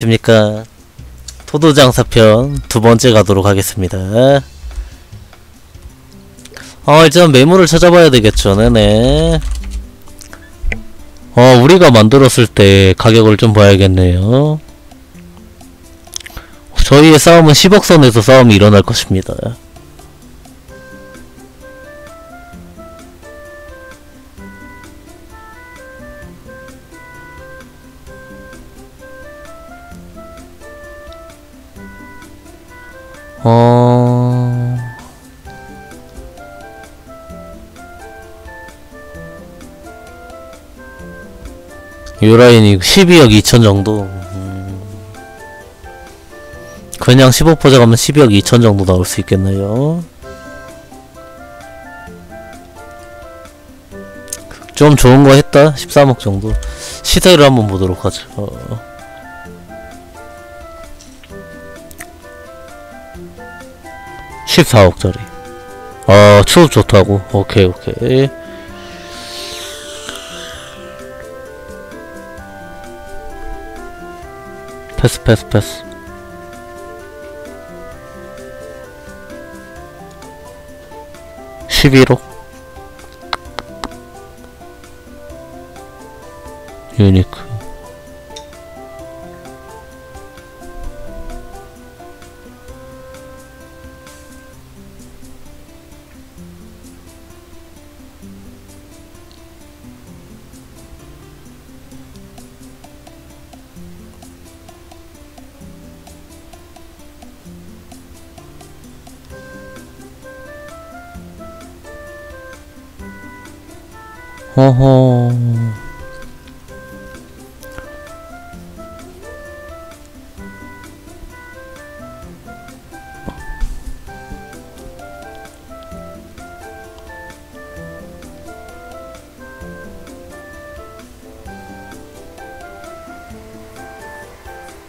십니까 토도장사편 두 번째 가도록 하겠습니다. 어 일단 매물을 찾아봐야 되겠죠. 네네. 어 우리가 만들었을 때 가격을 좀 봐야겠네요. 저희의 싸움은 10억 선에서 싸움이 일어날 것입니다. 어... 유라인이 12억 2천 정도. 음. 그냥 15% 가면 12억 2천 정도 나올 수 있겠네요. 좀 좋은 거 했다? 13억 정도. 시세를 한번 보도록 하죠. 어. 십사억짜리 아, 추업 좋다고. 오케이, 오케이. 패스, 패스, 패스. 십일억 유니크. 허허.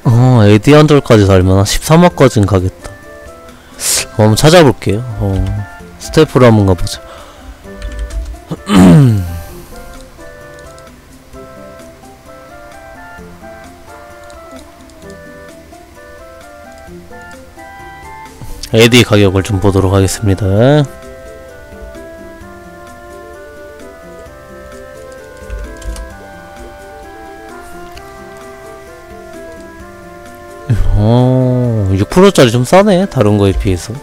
어, 에디 한돌까지 달면 13화까진 가겠다. 어, 한번 찾아볼게요. 어, 스태프로 한번 가보자. 에디 가격을 좀 보도록 하겠습니다. 어, 6%짜리 좀 싸네. 다른 거에 비해서.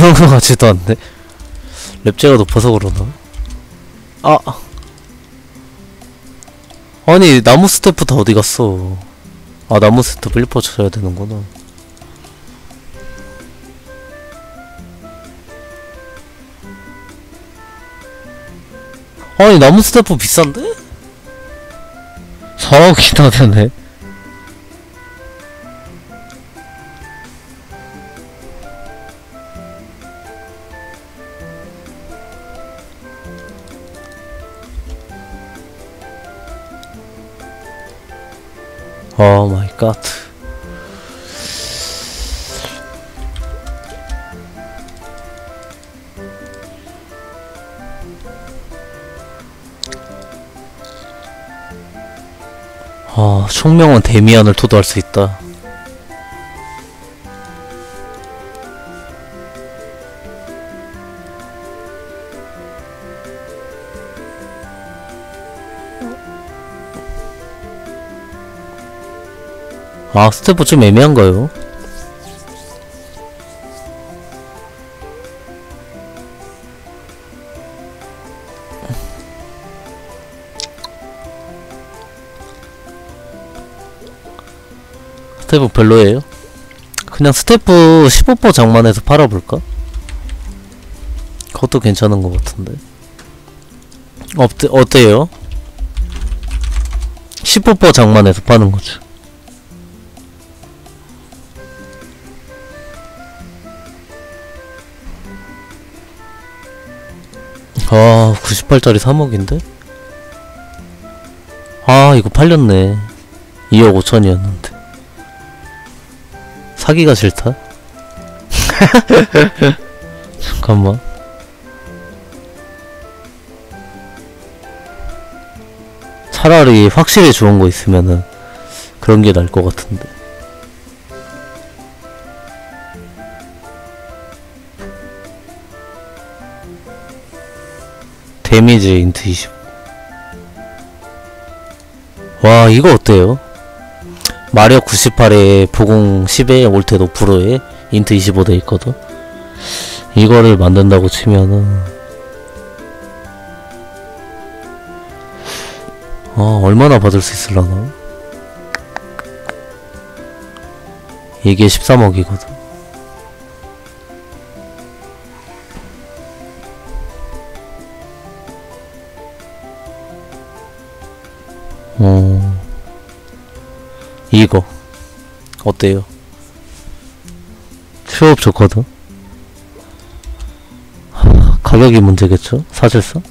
그런 거 같지도 않네. 랩제가 높아서 그러나? 아. 아니, 나무 스태프 다 어디 갔어? 아, 나무 스태프 리퍼 찾아야 되는구나. 아니, 나무 스태프 비싼데? 4억이나 되네. 오 마이 갓. 아, 총명은 데미안을 토도할 수 있다. 아, 스태프 좀 애매한가요? 스태프 별로예요? 그냥 스태프 15%작만 해서 팔아볼까? 그것도 괜찮은 것 같은데. 어때, 어때요? 15% 장만해서 파는 거죠. 아, 98짜리 3억인데? 아, 이거 팔렸네. 2억 5천이었는데. 하기가 싫다. 잠깐만. 차라리 확실히 좋은 거 있으면은 그런 게 나을 것 같은데. 데미지 INT 20. 와, 이거 어때요? 마력 98에 보공 10에 올텟 5%에 INT 25 돼 있거든. 이거를 만든다고 치면은 아 얼마나 받을 수 있을라나? 이게 13억이거든. 어 이거 어때요? 취업 좋거든. 하, 가격이 문제겠죠? 사실상?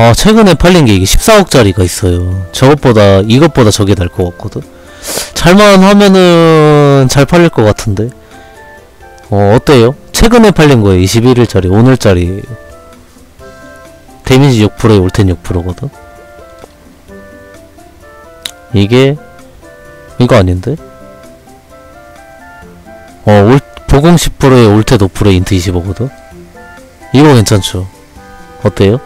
아 최근에 팔린 게 이게 14억짜리가 있어요. 저것보다 이것보다 저게 날 것 같거든? 잘만 하면은 잘 팔릴 것 같은데? 어 어때요? 최근에 팔린 거예요 21일짜리 오늘짜리예요 데미지 6%에 올텟 6%거든? 이게 이거 아닌데? 어 올, 보공 10%에 올텟 5%에 INT 25거든? 이거 괜찮죠? 어때요?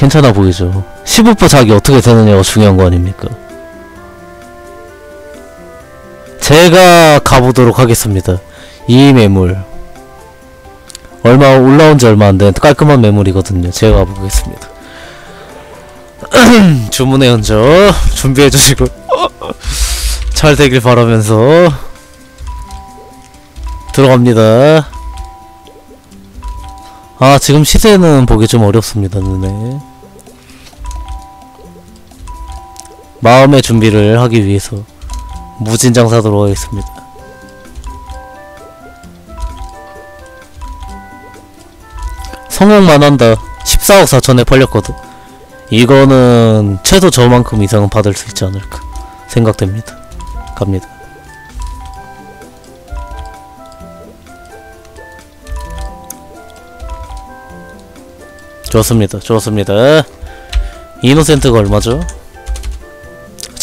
괜찮아 보이죠. 15% 자기 어떻게 되느냐가 중요한 거 아닙니까? 제가 가보도록 하겠습니다. 이 매물. 얼마, 올라온 지 얼마 안 된 깔끔한 매물이거든요. 제가 가보겠습니다. 주문의 현저 준비해주시고 잘 되길 바라면서 들어갑니다. 아 지금 시세는 보기 좀 어렵습니다 눈에 마음의 준비를 하기 위해서 무진장 사도록 하겠습니다 성공만 한다 14억 4천에 팔렸거든 이거는 최소 저만큼 이상은 받을 수 있지 않을까 생각됩니다 갑니다 좋습니다. 좋습니다. 이노센트가 얼마죠?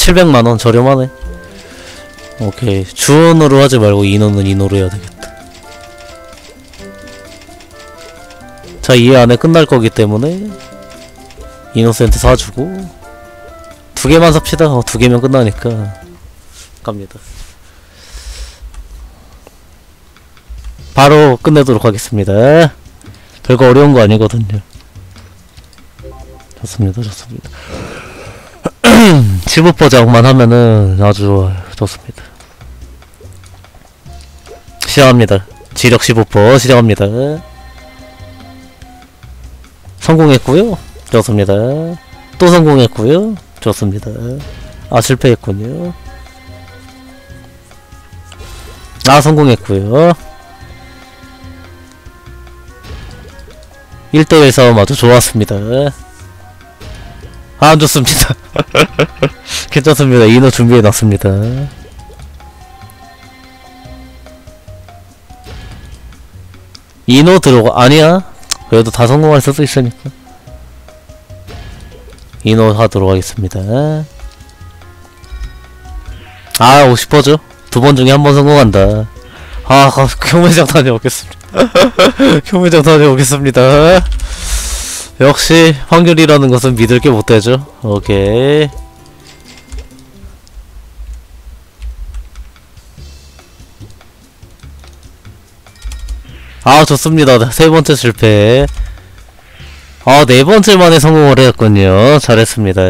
700만원 저렴하네. 오케이. 주원으로 하지 말고 인호는 인호로 해야 되겠다. 자, 이 안에 끝날 거기 때문에 이노센트 사주고 두 개만 삽시다. 어, 두 개면 끝나니까 갑니다. 바로 끝내도록 하겠습니다. 별거 어려운 거 아니거든요. 좋습니다, 좋습니다. 15%작만 하면은 아주 좋습니다. 시작합니다. 지력 15% 시작합니다. 성공했고요. 좋습니다. 또 성공했고요. 좋습니다. 아 실패했군요. 아 성공했고요. 1대1 싸움 아주 좋았습니다. 아, 안 좋습니다. 괜찮습니다. 인호 준비해놨습니다. 인호 들어가, 아니야. 그래도 다 성공할 수도 있으니까. 인호 하도록 하겠습니다. 아, 50%죠? 두 번 중에 한 번 성공한다. 아, 가- 경매장 다녀오겠습니다. 경매장 다녀오겠습니다. 역시 확률이라는 것은 믿을 게 못 되죠. 오케이. 아 좋습니다. 세 번째 실패. 아 네 번째 만에 성공을 했군요. 잘했습니다.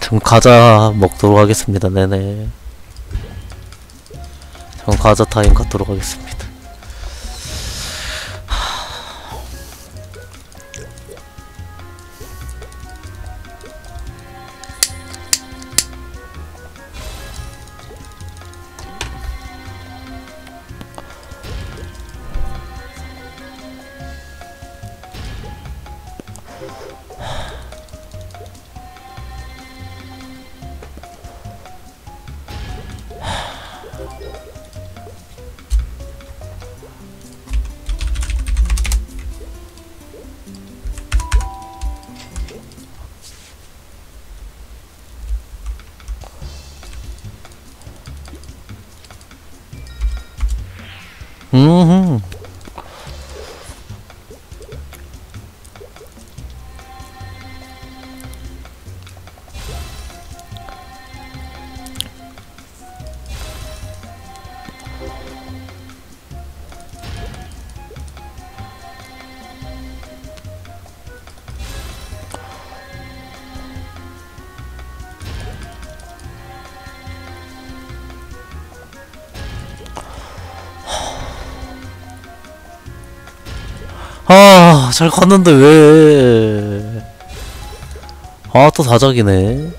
좀 과자 먹도록 하겠습니다. 네네. 그럼 과자 타임 갖도록 하겠습니다. 음. 잘 갔는데 왜? 아, 또 다작이네.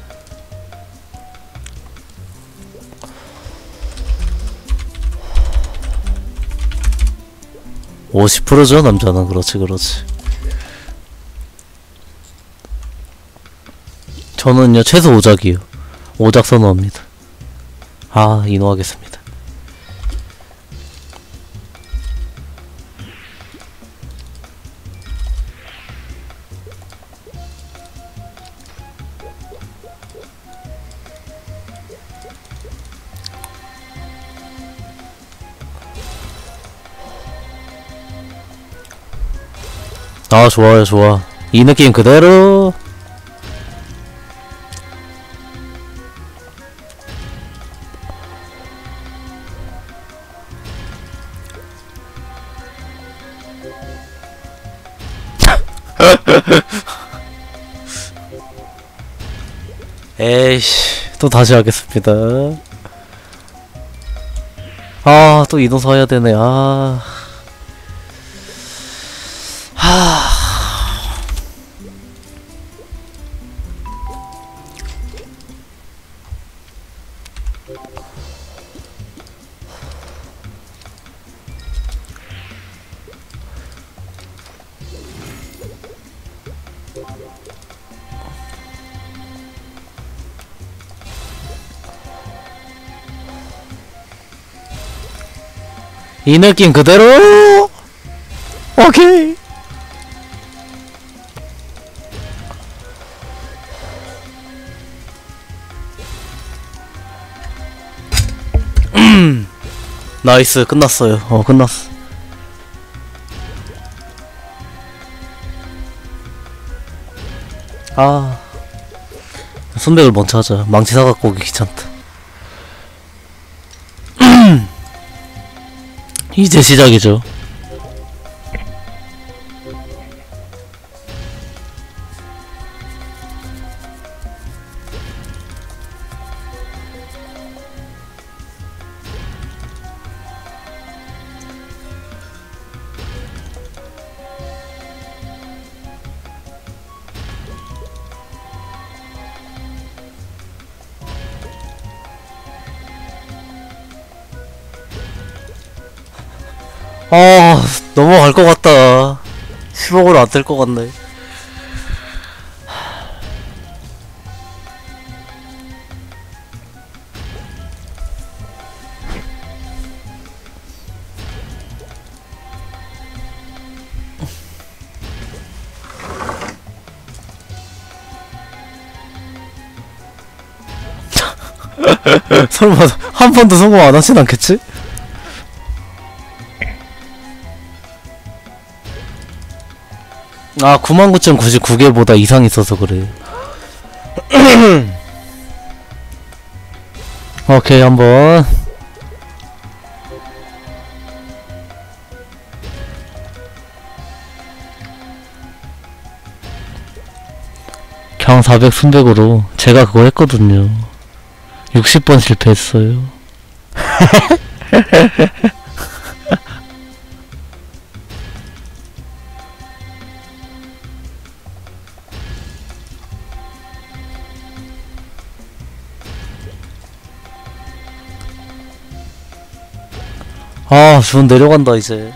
오십 프로죠 남자는 그렇지 그렇지. 저는요 최소 5작이요. 5작 선호합니다. 아 인호하겠습니다. 아 좋아요 좋아. 이 느낌 그대로. 에이씨 또 다시 하겠습니다. 아 또 이동서 해야 되네. 아 이 느낌 그대로. 오케이. 음. 나이스 끝났어요. 어 끝났어. 아. 손백을 먼저 하자. 망치 사갖고 오기 귀찮다 이제 시작이죠. 아 넘어갈 것 같다 10억으로 안 될 것 같네 설마 한 번도 성공 안 하진 않겠지? 아 99,099개보다 이상 있어서 그래. 오케이 한번. 경 400, 순백으로 제가 그거 했거든요. 60번 실패했어요 아, 전 내려간다, 이제.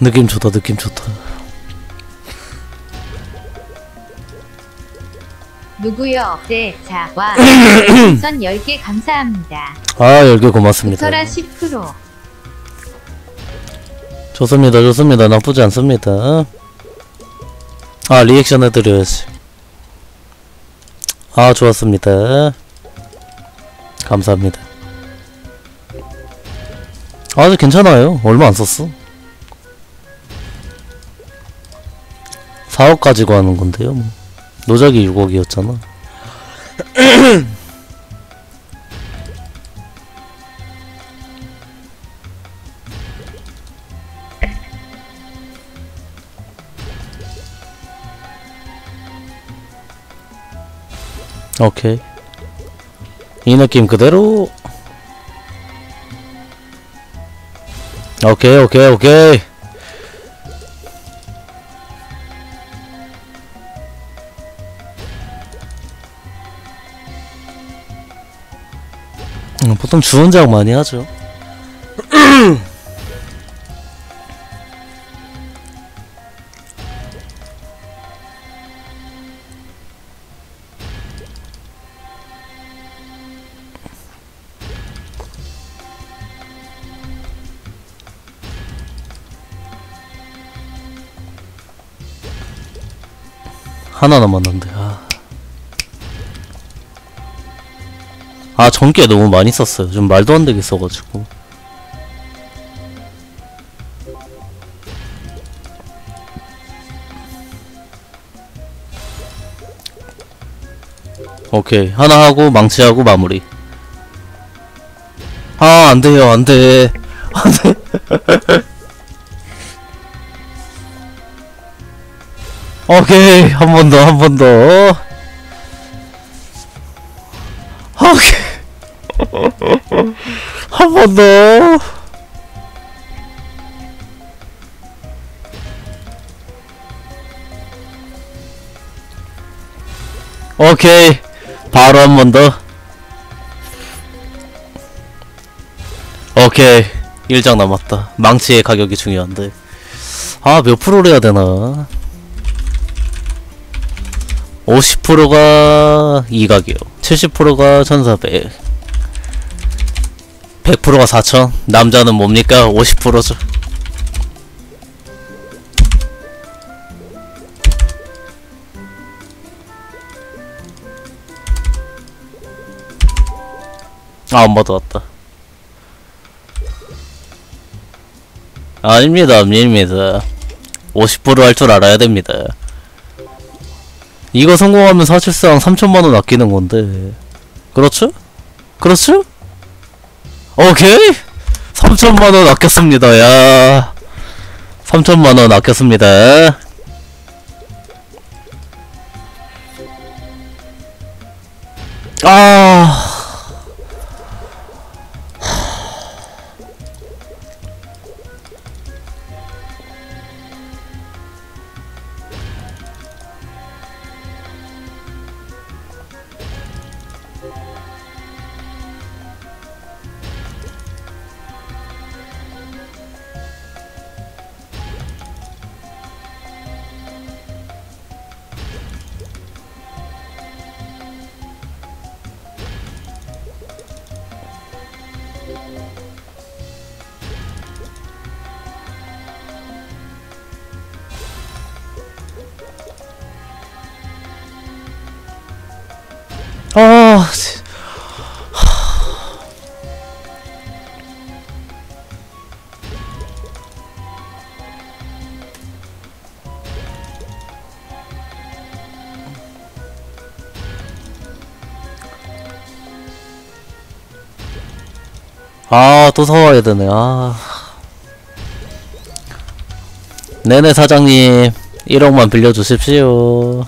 느낌 좋다, 느낌 좋다. 누구요? 네, 자, 와. 선 10개 감사합니다. 아, 열개 고맙습니다. 설아 10%. 좋습니다, 좋습니다. 나쁘지 않습니다. 아, 리액션 해드려야지. 아, 좋았습니다. 감사합니다. 아주 괜찮아요. 얼마 안 썼어. 4억 가지고 하는 건데요. 뭐. 노작이 6억이었잖아. 오케이. 이 느낌 그대로. 오케이, 오케이, 오케이. 음, 보통 주원 작업 많이 하죠. 하나 남았는데 전기에 너무 많이 썼어요. 좀 말도 안 되게 써가지고. 오케이. 하나 하고 망치하고 마무리. 아 안 돼요. 안 돼. 안 돼. 오케이. 한 번 더 한 번 더 더. 오케이. 바로 한 번 더. 오케이. 1장 남았다. 망치의 가격이 중요한데. 아, 몇 프로를 해야 되나? 50%가 이각이요. 70%가 1400. 100%가 4천? 남자는 뭡니까? 50%죠. 아 엄마도 왔다. 아닙니다 아닙니다. 50%할 줄 알아야 됩니다. 이거 성공하면 사실상 3천만원 아끼는 건데. 그렇죠? 그렇죠? 오케이. 3천만원 아꼈습니다. 야. 3천만원 아꼈습니다 아, 또 사와야 되네, 아. 네네, 사장님. 1억만 빌려주십시오.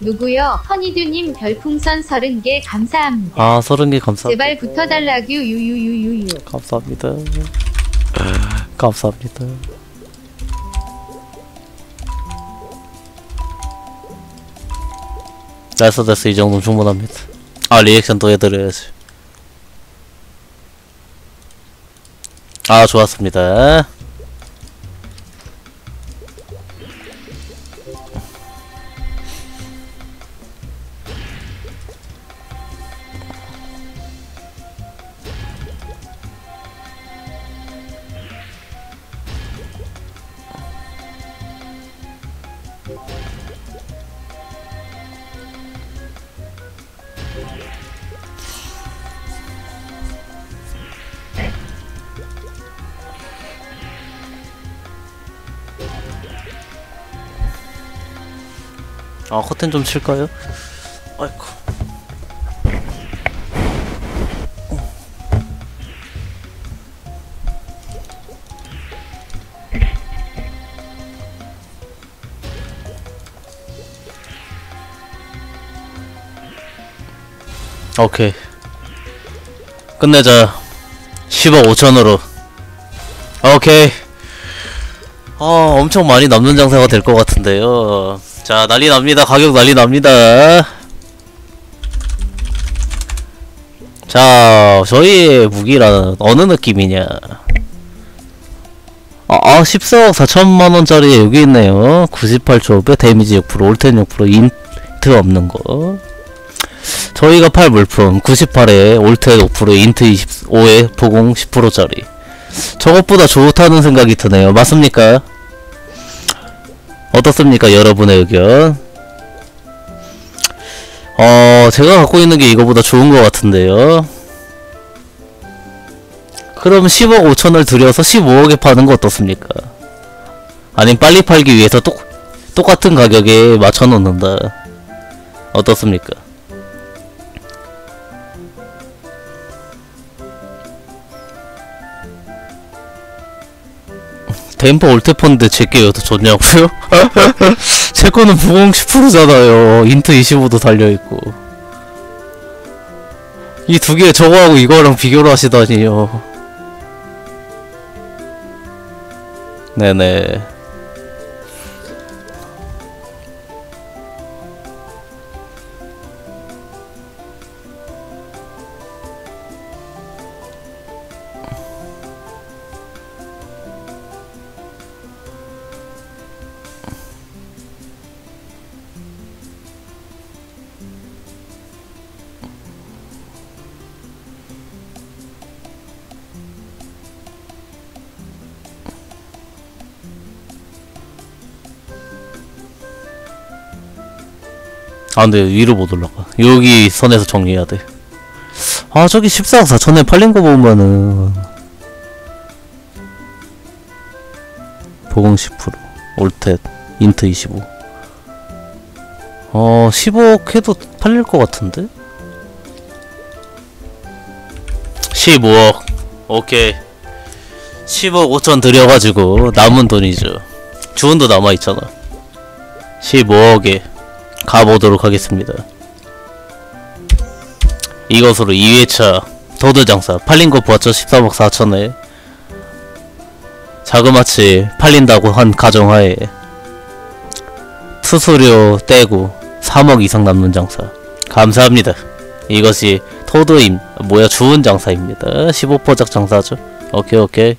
누구요? 허니두님 별풍선 30개 감사합니다. 아, 서른 개 감사합니다. 제발 붙어달라규 유유유유유. 감사합니다. 감사합니다. 됐어 됐어 이 정도면 충분합니다. 아 리액션 또 해드려야지. 아 좋았습니다. 커튼 좀 칠까요? 아이고. 오케이. 끝내자. 10억 5천으로. 오케이. 아, 엄청 많이 남는 장사가 될 것 같은데요. 자, 난리 납니다. 가격 난리 납니다. 자, 저희의 무기란 어느 느낌이냐. 아, 아 14억 4천만원짜리 여기 있네요. 98초배, 데미지 6%, 올텟 6%, INT 없는 거. 저희가 팔 물품 98에 올텟 5%, INT 25에 보공 10%짜리. 저것보다 좋다는 생각이 드네요. 맞습니까? 어떻습니까? 여러분의 의견. 어, 제가 갖고 있는 게 이거보다 좋은 것 같은데요. 그럼 10억 5천을 들여서 15억에 파는 거 어떻습니까? 아니면 빨리 팔기 위해서 똑, 똑같은 가격에 맞춰 놓는다. 어떻습니까? 덴퍼 올테펀드 제게 왜더 좋냐고요? 제 거는 부공 10%잖아요. 인트 25도 달려있고. 이 두 개 저거하고 이거랑 비교를 하시다니요. 네네. 아 근데 위로 못 올라가 여기 선에서 정리해야 돼아 저기 14억 4천에 팔린 거 보면은 보공 10% 올텟 INT 25 어, 15억 해도 팔릴 것 같은데? 15억. 오케이. 10억 5천 들여가지고 남은 돈이죠. 주은도 남아있잖아. 15억에 가보도록 하겠습니다. 이것으로 2회차 도드장사 팔린 거 보았죠? 13억 4천에 자그마치 팔린다고 한 가정하에 수수료 떼고 3억 이상 남는 장사 감사합니다. 이것이 토드임 뭐야 주은 장사입니다. 15포작 장사죠. 오케이 오케이